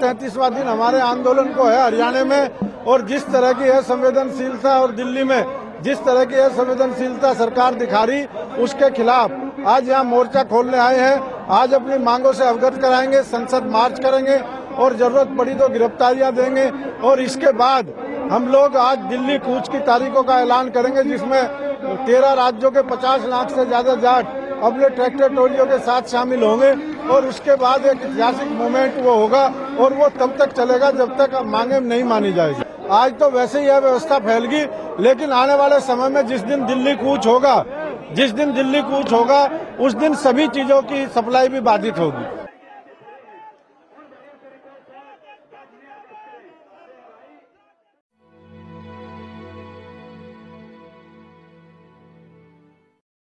तैतीसवा दिन हमारे आंदोलन को है हरियाणा में और जिस तरह की है संवेदनशीलता और दिल्ली में जिस तरह की है संवेदनशीलता सरकार दिखा रही, उसके खिलाफ आज यहाँ मोर्चा खोलने आए हैं। आज अपनी मांगों से अवगत कराएँगे, संसद मार्च करेंगे और ज़रूरत पड़ी तो गिरफ्तारियाँ देंगे और इसके बाद हम लोग आज दिल्ली कूच की तारीखों का ऐलान करेंगे, जिसमें तेरह राज्यों के 50 लाख से ज़्यादा जाट अपने ट्रैक्टर टोलियों के साथ शामिल होंगे और उसके बाद एक ऐतिहासिक मोमेंट वो होगा और वो तब तक चलेगा जब तक मांगे नहीं मानी जाएगी। आज तो वैसे ही यह व्यवस्था फैल गई लेकिन आने वाले समय में जिस दिन दिल्ली कूच होगा जिस दिन दिल्ली कूच होगा उस दिन सभी चीज़ों की सप्लाई भी बाधित होगी।